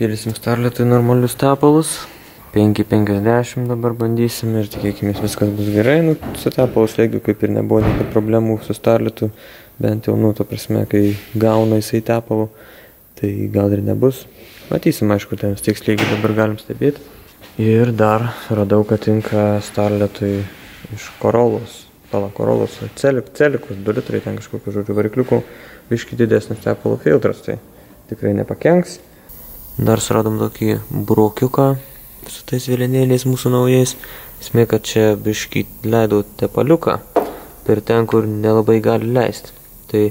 Pėlysim starletui normalius tepalus. 5,50 dabar bandysim ir tikėkime viskas bus gerai. Nu, su tepalu slėgiu kaip ir nebuvo niekad problemų su starletu. Bent jau, nu, to prasme, kai gauna jisai tepalų, tai gal ir nebus. Matysim, aišku, ten tiek slėgį dabar galim stebėti. Ir dar radau, kad tinka starletui iš Korolos. Pala Korolos, celik, celikus, 2 litrai ten kažkokiu žodžiu varikliukų, biški didesnis tepalo filtras, tai tikrai nepakenks. Dar suradom tokį brokiuką su tais vėlenėliais mūsų naujais. Esmė, kad čia biški leidau tepaliuką per ten, kur nelabai gali leisti. Tai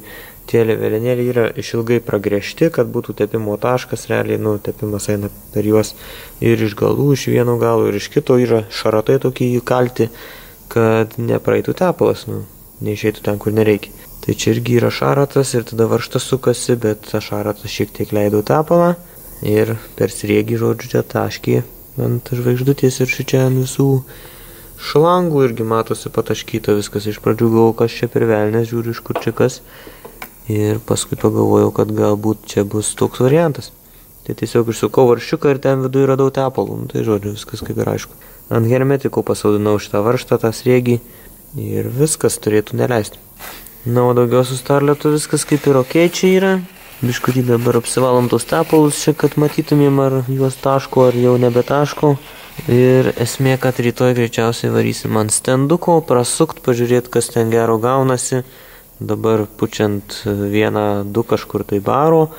tie vėlenėliai yra išilgai pragrėžti, kad būtų tepimo taškas, realiai, nu, tepimas eina per juos ir iš galų, iš vieno galo ir iš kito yra šaratai tokie įkalti, kad nepraeitų tepalas, nu, neišeitų ten, kur nereikia. Tai čia irgi yra šaratas ir tada varštas sukasi, bet tą šaratą šiek tiek leidau tepalą ir per sriegį, žodžiu, čia taškį ant žvaigždutės ir šičia ant visų šlangų irgi matosi pataškyta viskas. Iš pradžių galvojau, kas čia per velnės, žiūriu iš kur čia kas. Ir paskui pagalvojau, kad galbūt čia bus toks variantas. Tai tiesiog išsukau varščiuką ir ten viduje radau tepalų. Nu, tai žodžiu, viskas kaip ir aišku. Ant hermetiko pasodinau šitą varštą, tą sriegį ir viskas turėtų neleisti. Na, o daugiau su starletu viskas kaip ir ok čia yra. Biškutį dabar apsivalom tos tepalus čia, kad matytumėm, ar juos taško, ar jau nebe taško. Ir esmė, kad rytoj greičiausiai varysim ant stenduko, prasukt, pažiūrėti, kas ten gero gaunasi. Dabar pučiant vieną, du kažkur tai baro,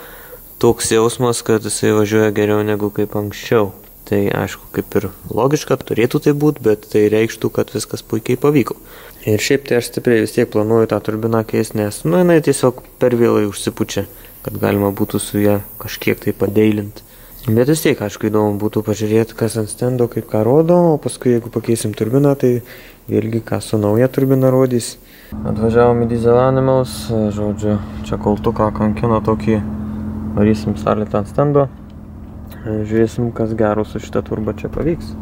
toks jausmas, kad jisai važiuoja geriau negu kaip anksčiau. Tai aišku, kaip ir logiška, turėtų tai būti, bet tai reikštų, kad viskas puikiai pavyko. Ir šiaip tai aš stipriai vis tiek planuoju tą turbiną keisti, nes, nu, jinai tiesiog per vėlai užsipučia kad galima būtų su ją kažkiek tai padeilinti. Bet vis tiek, aišku, įdomu būtų pažiūrėti, kas ant stendo kaip ką rodo, o paskui jeigu pakeisim turbiną, tai vėlgi ką su nauja turbina rodys. Atvažiavom į Diesel Animals, žodžiu, čia koltuką kankino tokį, varysim starlitą ant stendo, žiūrėsim, kas gero su šitą turbą čia pavyks.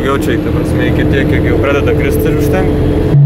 Daugiau čia, ta prasme, iki tiek, kiek jau pradeda kristi ir užtenka.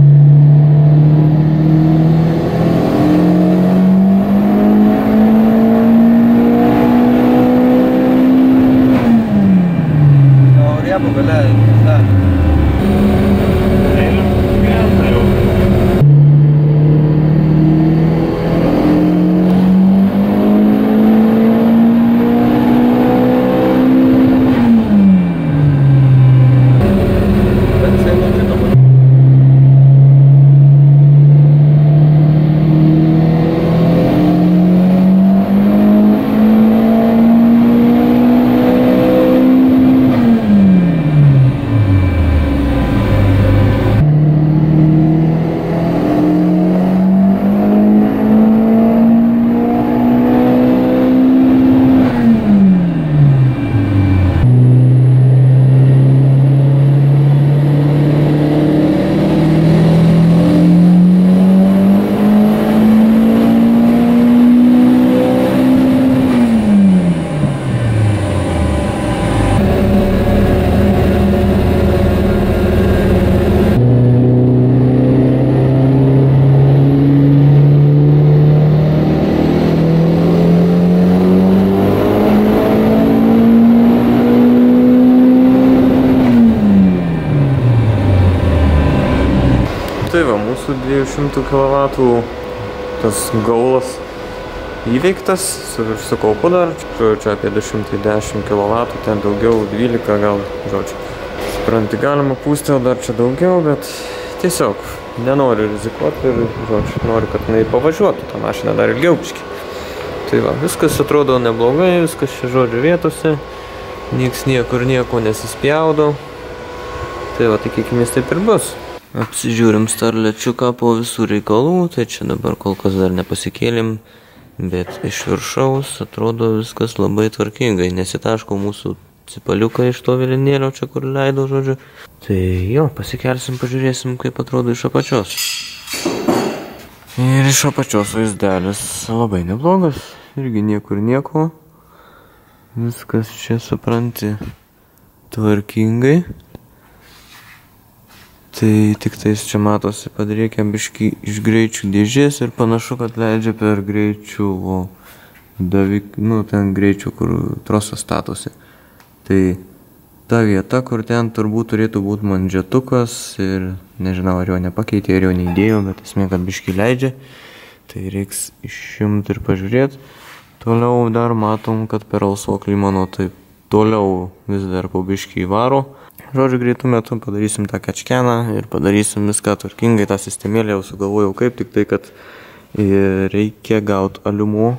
200 kW tas gaulas įveiktas su, su kaupu dar, žodžiu, čia apie 210 kW, ten daugiau, 12 gal, žodžiu. Supranti, galima pūstelti dar čia daugiau, bet tiesiog nenoriu rizikuoti ir, žodžiu, noriu, kad jinai pavažiuotų tą mašiną dar ilgiau biškį. Tai va, viskas atrodo neblogai, viskas čia žodžiu vietose, nieks niekur nieko nesispjaudo. Tai va, tikėkime taip ir bus. Apsižiūrim starlečiuką po visų reikalų, tai čia dabar kol kas dar nepasikėlim, bet iš viršaus atrodo viskas labai tvarkingai, nesitaško mūsų cipaliuką iš to vėlinėlio čia, kur leido, žodžiu. Tai jo, pasikelsim, pažiūrėsim, kaip atrodo iš apačios. Ir iš apačios vaizdelis labai neblogas, irgi niekur nieko. Viskas čia supranti tvarkingai. Tai tik tais čia matosi, kad reikia biški iš greičių dėžės ir panašu, kad leidžia per greičių, davik, nu, ten greičių, kur trosas statosi. Tai ta vieta, kur ten turbūt turėtų būti mandžetukas ir nežinau, ar jo nepakeitė, ar jo neįdėjo, bet esmė, kad biški leidžia. Tai reiks išimti ir pažiūrėti. Toliau dar matom, kad per alsoklį mano taip toliau vis dar po biškį įvaro. Žodžiu, greitų metų padarysim tą kačkeną ir padarysim viską tvarkingai, tą sistemėlę jau sugalvojau kaip, tik tai, kad reikia gauti aliumo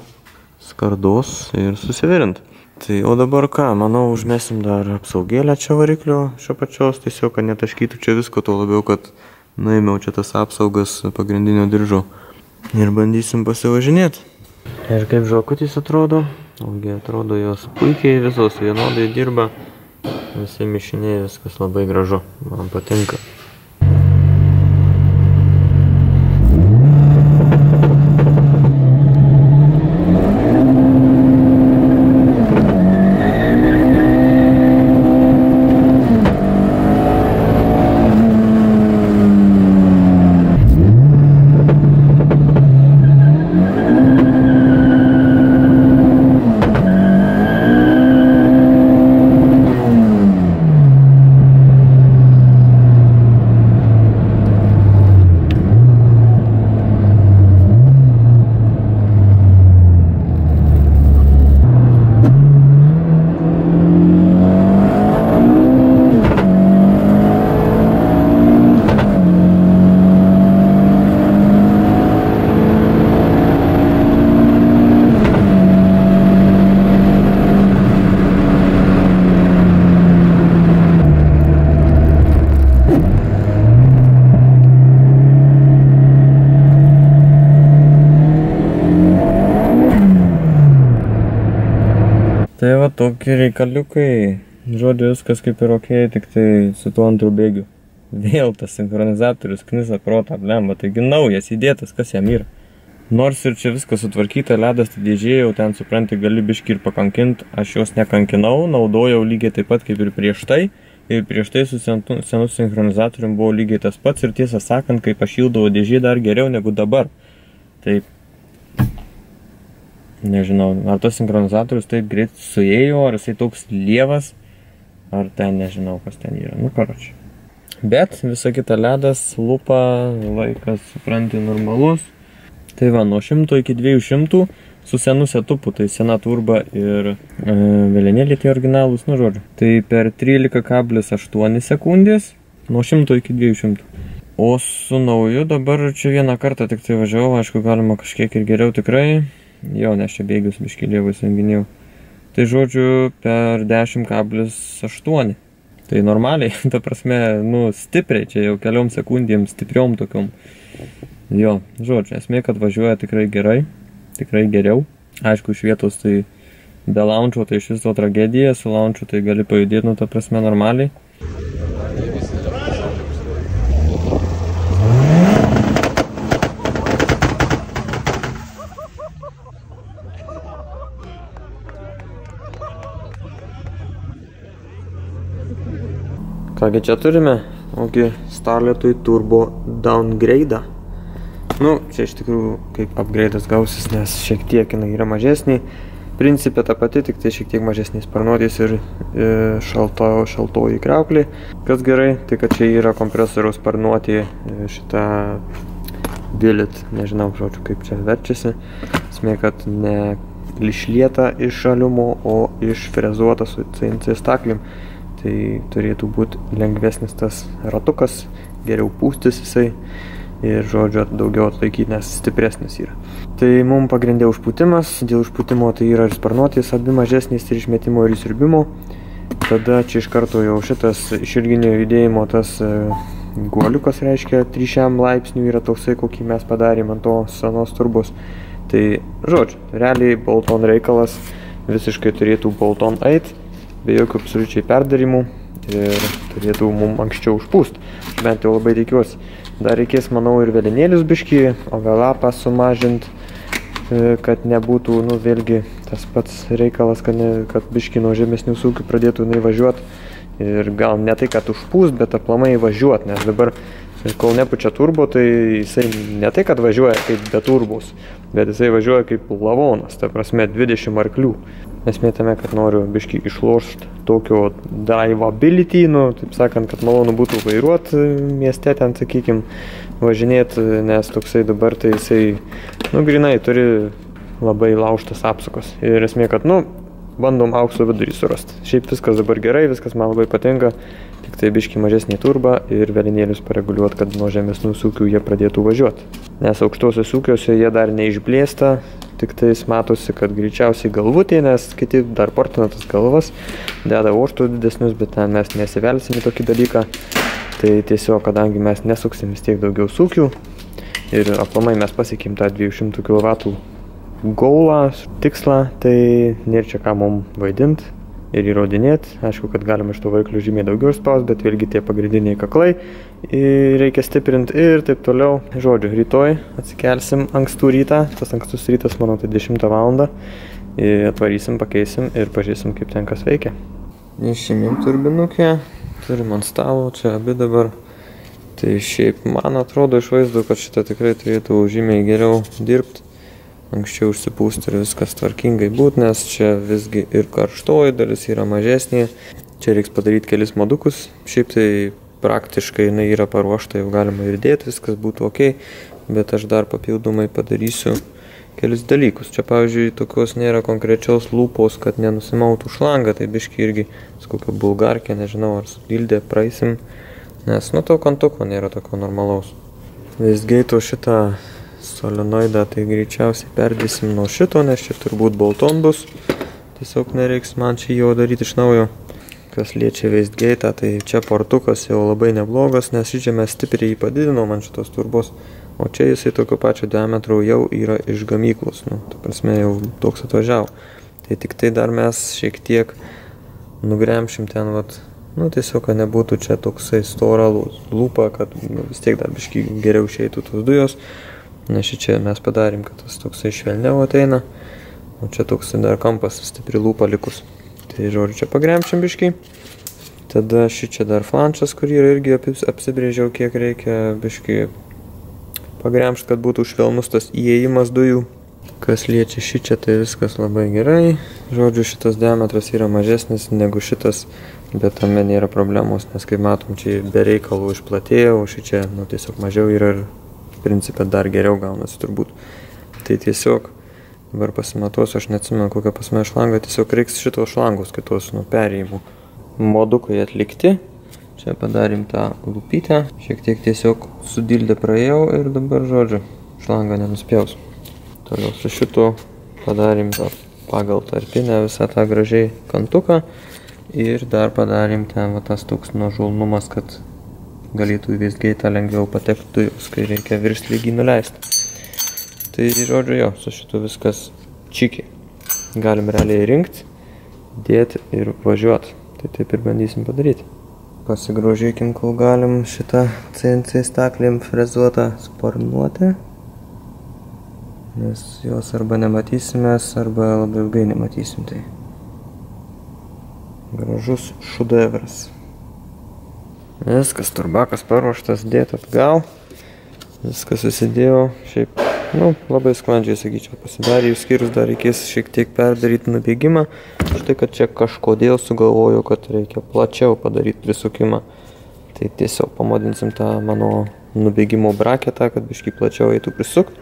skardos ir susivirint. Tai o dabar ką, manau, užmesim dar apsaugėlę čia variklio šio pačios, tiesiog, kad netaškytų čia visko, tuo labiau, kad nuėmiau čia tas apsaugas pagrindinio diržo ir bandysim pasivažinėti. Ir kaip žakutis atrodo, ogi atrodo jos puikiai visos vienodai dirba visi mišiniai, viskas labai gražu, man patinka. Tai va tokie reikaliukai. Žodžiu, viskas kaip ir ok, tik tai su tuo antru bėgiu. Vėl tas sinchronizatorius knisa protą, blemba, taigi naujas įdėtas, kas jam yra. Nors ir čia viskas sutvarkyta, ledas tai dėžė, jau ten supranti, gali biški ir pakankint, aš jos nekankinau, naudojau lygiai taip pat kaip ir prieš tai. Ir prieš tai su senu, senu sinchronizatorium buvo lygiai tas pats ir tiesą sakant, kaip aš šildavau dėžė dar geriau negu dabar. Taip, nežinau, ar tas sinchronizatorius taip greit suėjo, ar jisai toks lievas, ar ten nežinau, kas ten yra. Nu, karočiui. Bet visa kita ledas, lupa, laikas, supranti, normalus. Tai va, nuo 100 iki 200 su senu setupu, tai sena turba ir e, vėlenėlė tai originalus, nu žodžiu. Tai per 13,8 sekundės nuo 100 iki 200. O su nauju dabar čia vieną kartą tik tai važiavau, aišku, galima kažkiek ir geriau tikrai. Jo, nes čia bėgius biškėlėvus junginėjau. Tai žodžiu, per 10,8. Tai normaliai, ta prasme, nu, stipriai, čia jau keliom sekundėm, stipriom tokiom. Jo, žodžiu, esmė, kad važiuoja tikrai gerai, tikrai geriau. Aišku, iš vietos tai be launčio tai iš viso tragedija, su launčiu tai gali pajudėti, nu, ta prasme, normaliai. Kągi čia turime, ogi Starletui Turbo downgrade'ą. Nu, čia iš tikrųjų kaip upgrade'as gausis, nes šiek tiek jinai yra mažesnė. Principė ta pati, tik tai šiek tiek mažesnės sparnuotės ir e, šalto, šaltoji kreuklė. Kas gerai, tai kad čia yra kompresoriaus sparnuotė e, šita vilit, nežinau, žodžiu, kaip čia verčiasi. Esmė, kad ne išlieta iš šaliumo, o išfrezuota su CNC staklium. Tai turėtų būti lengvesnis tas ratukas, geriau pūstis jisai ir, žodžiu, daugiau atlaikyti, nes stipresnis yra. Tai mums pagrindė užpūtimas, dėl užpūtimo tai yra ir sparnuotis, abi mažesnis ir išmetimo ir įsirbimo. Tada čia iš karto jau šitas išilginio judėjimo tas e, guoliukas reiškia 3 laipsnių yra toksai, kokį mes padarėm ant to senos turbos. Tai, žodžiu, realiai Bolton reikalas visiškai turėtų Bolton eit, be jokių absoliučiai perdarimų ir turėtų mums anksčiau užpūst. Bent jau labai tikiuosi. Dar reikės, manau, ir vėlinėlius biškį, ovelapą sumažinti, e, kad nebūtų, nu, vėlgi tas pats reikalas, kad, ne, kad biškį nuo žemesnių sūkių pradėtų jinai važiuoti. Ir gal ne tai, kad užpūst, bet aplamai važiuoti, nes dabar kol nepučia turbo, tai jisai ne tai, kad važiuoja kaip be turbos, bet jisai važiuoja kaip lavonas, ta prasme 20 arklių. Esmė tame, kad noriu biškai išlošti tokio drivability, nu, taip sakant, kad malonu būtų vairuoti mieste ten, sakykime, važinėti, nes toksai dabar tai jisai, nu, grinai turi labai lauštas apsukos. Ir esmė, kad, nu, bandom aukso vidurį surasti. Šiaip viskas dabar gerai, viskas man labai patinka, tik tai biški mažesnį turbą ir velinėlius pareguliuoti, kad nuo žemesnių sūkių jie pradėtų važiuoti. Nes aukštosios sūkiuose jie dar neišblėsta, tik tais matosi, kad greičiausiai galvutė, nes kiti dar portina tas galvas, deda oštų didesnius, bet ten mes nesivelsim į tokį dalyką. Tai tiesiog, kadangi mes nesuksim vis tiek daugiau sūkių ir aplamai mes pasiekėm tą 200 kW gaulą, tikslą, tai nėra čia ką mums vaidinti ir įrodinėti. Aišku, kad galima iš to variklių žymiai daugiau spaus, bet vėlgi tie pagrindiniai kaklai reikia stiprinti ir taip toliau. Žodžiu, rytoj atsikelsim ankstų rytą, tas ankstus rytas, manau, tai 10 val. Atvarysim, pakeisim ir pažiūrėsim, kaip ten kas veikia. Išimim turbinukę, turim ant stalo, čia abi dabar. Tai šiaip man atrodo iš vaizdo, kad šitą tikrai turėtų žymiai geriau dirbti anksčiau užsipūsti ir viskas tvarkingai būt, nes čia visgi ir karštoji dalis yra mažesnė. Čia reiks padaryti kelis modukus. Šiaip tai praktiškai jinai yra paruošta, jau galima ir dėti, viskas būtų ok, bet aš dar papildomai padarysiu kelis dalykus. Čia, pavyzdžiui, tokios nėra konkrečios lūpos, kad nenusimautų šlangą, tai biški irgi su kokio bulgarkė, nežinau, ar su dildė praeisim, nes nu to kantuko nėra tokio normalaus. Visgeito šitą solenoidą tai greičiausiai perdėsim nuo šito, nes čia turbūt bolton bus. Tiesiog nereiks man čia jo daryti iš naujo. Kas liečia Westgate, tai čia portukas jau labai neblogas, nes čia mes stipriai jį padidinom ant šitos turbos. O čia jisai tokio pačio diametro jau yra iš gamyklos, nu, ta prasme jau toks atvažiavo. Tai tik tai dar mes šiek tiek nugremšim ten, vat, nu tiesiog, kad nebūtų čia toksai stora lūpa, kad nu, vis tiek dar biškai geriau išeitų tos dujos. Nes čia mes padarėm, kad tas toksai švelniau ateina, o čia toksai dar kampas stipri lūpa likus. Tai žodžiu, čia pagremčiam biškai. Tada ši čia dar flanšas, kurį irgi apsibrėžiau, kiek reikia biškai pagremšti, kad būtų švelnus tas įėjimas dujų. Kas liečia šį čia, tai viskas labai gerai. Žodžiu, šitas diametras yra mažesnis negu šitas, bet tame nėra problemos, nes kaip matom, čia be reikalų išplatėjo, o šį čia, nu, tiesiog mažiau yra ir principė dar geriau gaunasi turbūt. Tai tiesiog Dabar pasimatuosiu, aš neatsimenu kokią pasmę šlangą, tiesiog reiks šitos šlangos kitos nu perėjimų. Modukai atlikti. Čia padarėm tą lūpytę, šiek tiek tiesiog sudildė praėjau ir dabar žodžiu, šlanga nenuspjaus. Toliau su šitu padarėm tą pagal tarpinę visą tą gražiai kantuką ir dar padarėm ten va, tas toks nuožulnumas, kad galėtų į visgeitą lengviau patekti dujos, kai reikia virš lygiai nuleisti. Tai žodžiu jo, su šitu viskas čikiai. Galim realiai rinkti, dėti ir važiuoti. Tai taip ir bandysim padaryti. Pasigrožėkim, kol galim šitą CNC staklėm frezuotą sparnuotę. Nes jos arba nematysimės, arba labai ilgai nematysim. Tai gražus šudevras. Viskas, turbakas paruoštas, dėt atgal. Viskas susidėjo, šiaip Nu, labai sklandžiai, sakyčiau, pasidarė, išskyrus dar reikės šiek tiek perdaryti nubėgimą. Štai, kad čia kažkodėl sugalvojau, kad reikia plačiau padaryti prisukimą. Tai tiesiog pamodinsim tą mano nubėgimo braketą, kad biškai plačiau eitų prisukt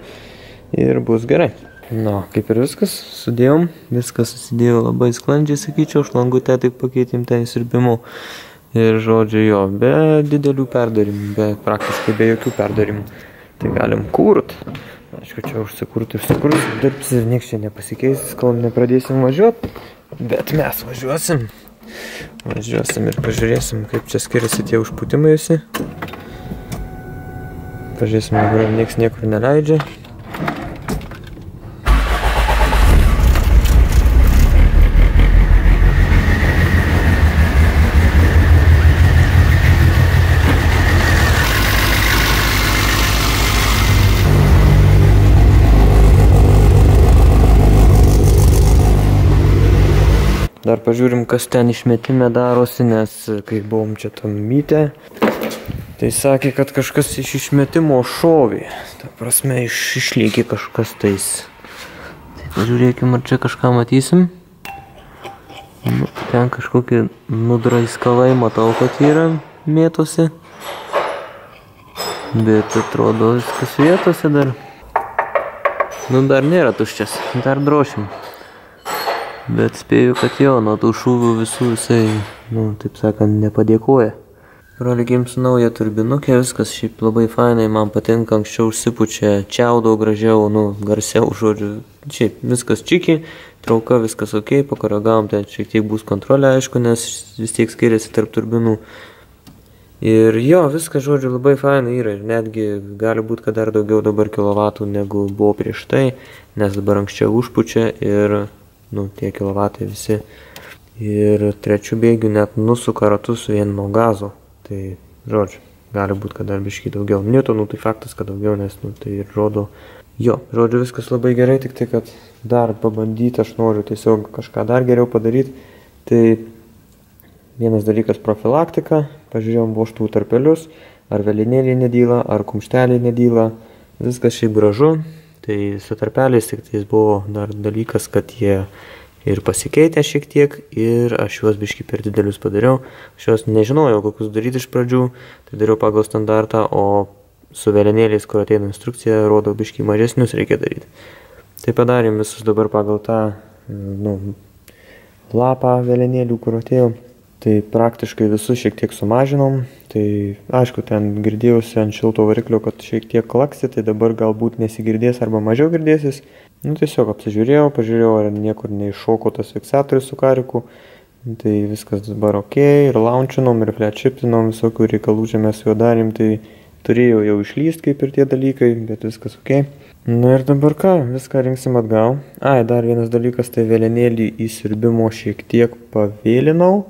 ir bus gerai. Na, kaip ir viskas, sudėjom, viskas susidėjo labai sklandžiai, sakyčiau, šlangutę tik pakeitėm ten įsirbimu. Ir žodžiu jo, be didelių perdarimų, be praktiškai be jokių perdarimų. Tai galim kurt. Aišku, čia užsikurt, užsikurt, dirbs ir nieks čia nepasikeis, kol nepradėsim važiuoti. Bet mes važiuosim. Važiuosim ir pažiūrėsim, kaip čia skiriasi tie užpūtimai visi. Pažiūrėsim, dabar nieks niekur neleidžia. Dar pažiūrim, kas ten išmetime darosi, nes kai buvom čia tam mytę, tai sakė, kad kažkas iš išmetimo šovė. Ta prasme, iš, išlygė kažkas tais. Tai pažiūrėkim, ar čia kažką matysim. Nu, ten kažkokie nudraiskalai matau, kad yra mėtosi. Bet atrodo viskas vietose dar. Nu, dar nėra tuščias, dar drošim. Bet spėju, kad jo, nuo tų šūvių visų jisai, nu, taip sakant, nepadėkoja. Praligim su nauja turbinuke, viskas šiaip labai fainai, man patinka, anksčiau užsipučia, čiaudo gražiau, nu, garsiau, žodžiu, šiaip viskas čiki, trauka, viskas ok, pakoregavom, ten šiek tiek bus kontrolė, aišku, nes vis tiek skiriasi tarp turbinų. Ir jo, viskas, žodžiu, labai fainai yra ir netgi gali būti, kad dar daugiau dabar kilovatų negu buvo prieš tai, nes dabar anksčiau užpučia ir nu, tie kilovatai visi. Ir trečių bėgių net nusuka ratus vien nuo gazo. Tai, žodžiu, gali būti, kad dar biškai daugiau. Newtonų tai faktas, kad daugiau, nes, nu, tai ir rodo. Jo, žodžiu, viskas labai gerai, tik tai, kad dar pabandyti, aš noriu tiesiog kažką dar geriau padaryti. Tai vienas dalykas profilaktika, pažiūrėjom voštų tarpelius, ar velinėliai nedyla, ar kumšteliai nedyla. Viskas šiaip gražu, Tai su tarpeliais tik tai buvo dar dalykas, kad jie ir pasikeitė šiek tiek ir aš juos biški per didelius padariau. Aš juos nežinojau, kokius daryti iš pradžių, tai dariau pagal standartą, o su vėlenėliais, kur ateina instrukcija, rodo biški mažesnius reikia daryti. Tai padarėm visus dabar pagal tą nu, lapą vėlenėlių, kur atėjo. Tai praktiškai visus šiek tiek sumažinom, tai aišku, ten girdėjausi ant šilto variklio, kad šiek tiek klaksi, tai dabar galbūt nesigirdės arba mažiau girdėsis. Nu tiesiog apsižiūrėjau, pažiūrėjau, ar niekur neiššoko tas fiksatorius su kariku. Tai viskas dabar ok, ir launčinom, ir fletšiptinom, visokių reikalų čia mes juo darėm, tai turėjo jau išlyst kaip ir tie dalykai, bet viskas ok. Na ir dabar ką, viską rinksim atgal. Ai, dar vienas dalykas, tai vėlenėlį įsirbimo šiek tiek pavėlinau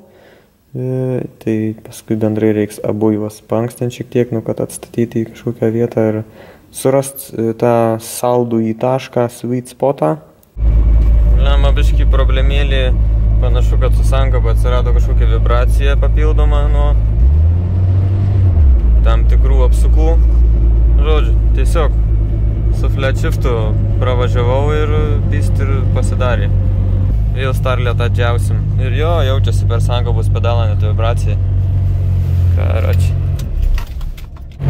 tai paskui bendrai reiks abu juos pankstint šiek tiek, nu, kad atstatyti į kažkokią vietą ir surast e, tą saldų į tašką, sweet spotą. Lemma biški problemėlį, panašu, kad su sankaba atsirado kažkokia vibracija papildoma nuo tam tikrų apsukų. Žodžiu, tiesiog su flat shiftu pravažiavau ir pist ir pasidarė vėl starlėtą džiausim. Ir jo, jaučiasi per sankabus pedalą net vibracija. Karoči.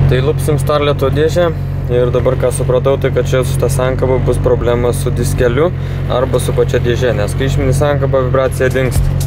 Tai lupsim starlėto dėžę ir dabar ką supratau, tai kad čia su ta sankaba bus problema su diskeliu arba su pačia dėžė, nes kai išmini sankabą vibracija dingsta.